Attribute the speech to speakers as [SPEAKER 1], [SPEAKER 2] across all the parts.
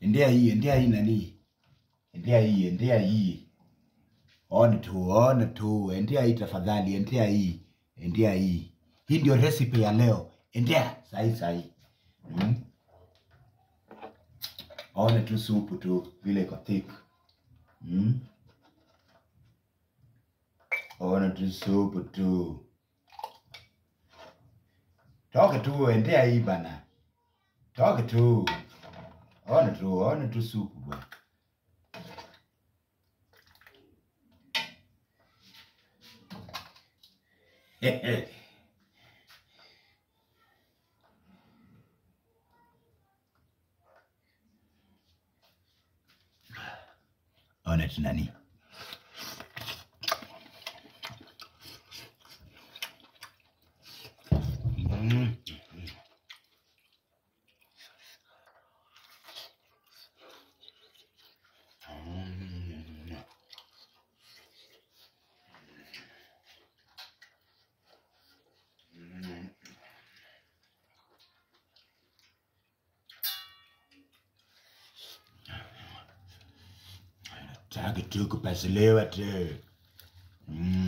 [SPEAKER 1] endea hii endea hii nani? Endea hii endea hii. Ona tu ona tu endea hii tafadhali endea hii endea hii. Hii ndio recipe ya leo. Endea sahi sahi mm? ona tu supu tu vile iko thick. Mm? ona tu supu tu. Toke tu endea hii bana. Toke tu ona tu ona tu supu bwana. Ona tu nani Tage Tuke Pasilewate. Mm.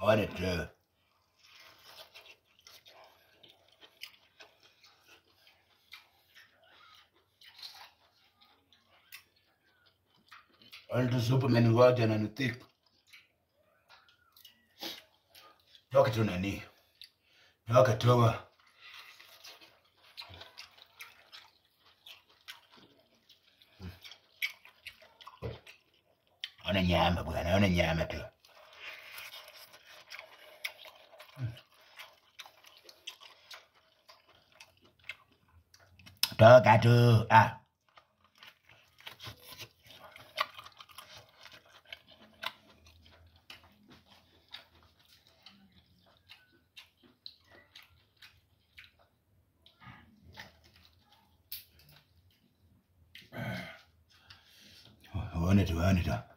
[SPEAKER 1] Tu. Ona tu supu imeningoja na nithik. Toka tu nani. Toka tu. Ona nyama bwana, ona nyama tu. trơ cả trưa à Hör nicht, hör nicht.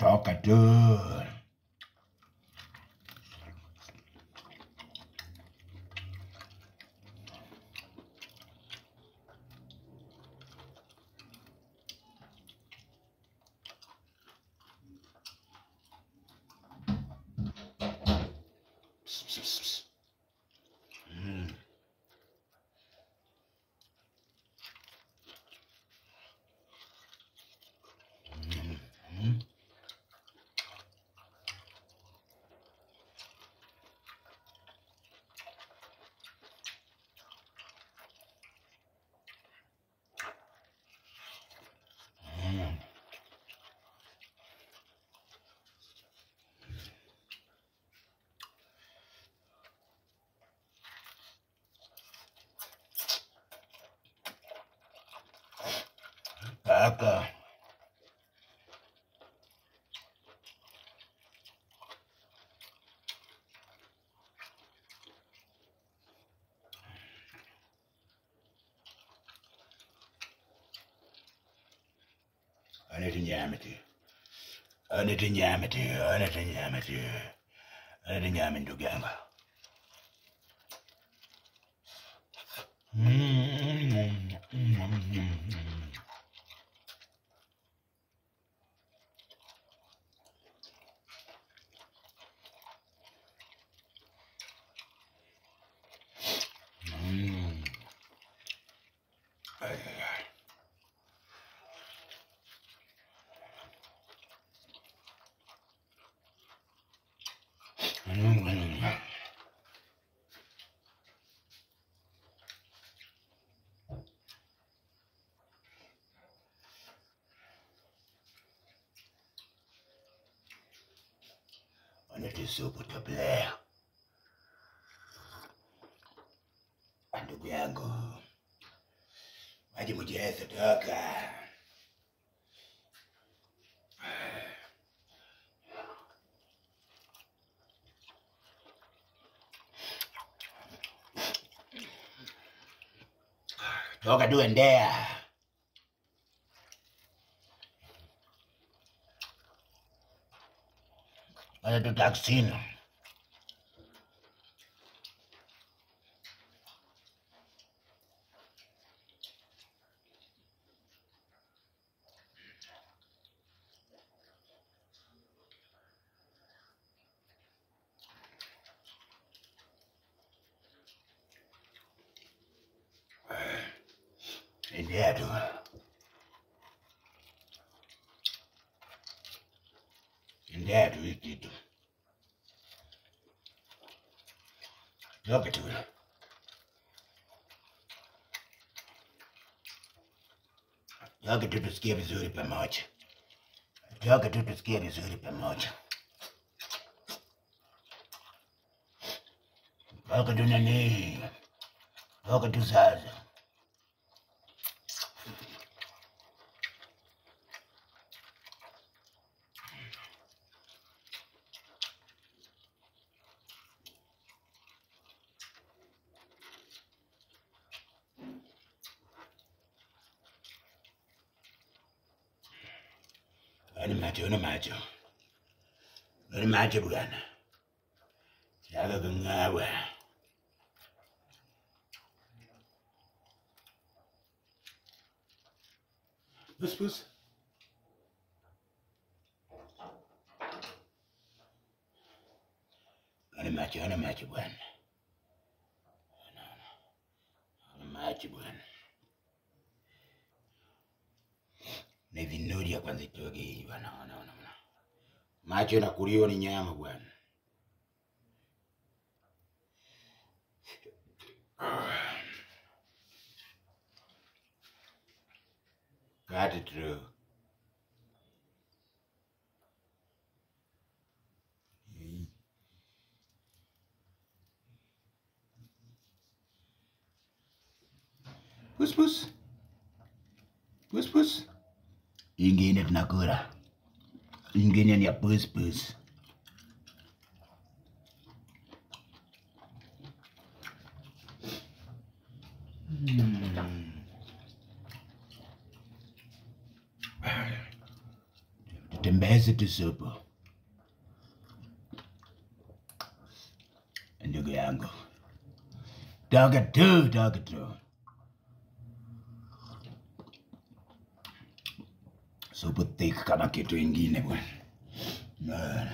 [SPEAKER 1] Talkative. Psst, psst, psst. Papa. Anetinyamity. Anetinyamity. Anetinyamity. Anetinyamity. Ganga. Mmm. -hmm. Mm-hmm. Lete supu tablea. Ndugu yangu, maji mjeze toka. Toka tu a little bit like thin. minério líquido. Nóbido. Joga tudo que é visuri para to Joga tudo que é visuri para morte. Joga do neném. Joga do zaza. Önüme önüme Önüme bulan. Yaga gınga ve. Pıs pıs. Önüme önüme bulan. Önüme bulan. Ani hivi na vinori ya kwanza itoke hii bwana, ona ona ona. Macho na kulio ni nyama bwana. Got Ingine tunakula. Ingine ni ya pus pus. Mm. Tutembeze tu supu. Ndugu yangu. Toka tu, toka tu. Subete kana kitu ingine eh, bwana.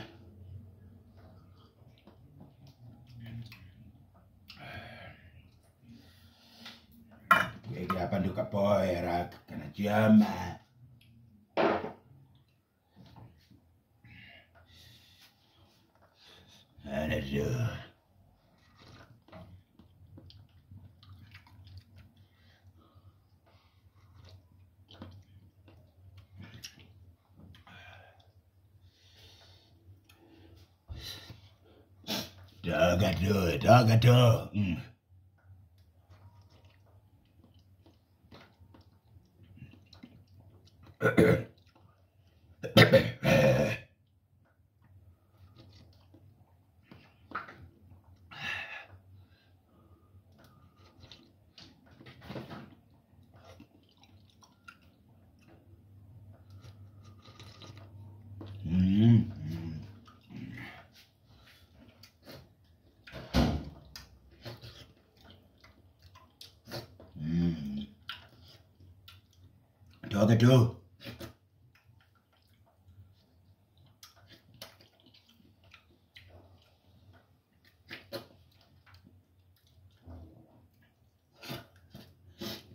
[SPEAKER 1] Hapa ndio kapoera kana chama Dog, I do it. Dog, I do. Mm. ở tại trường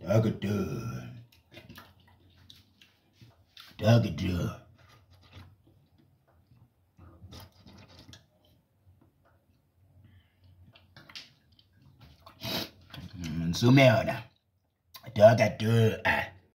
[SPEAKER 1] ở cái trường ở cái trường xuống mèo nè. Trở cả trường à.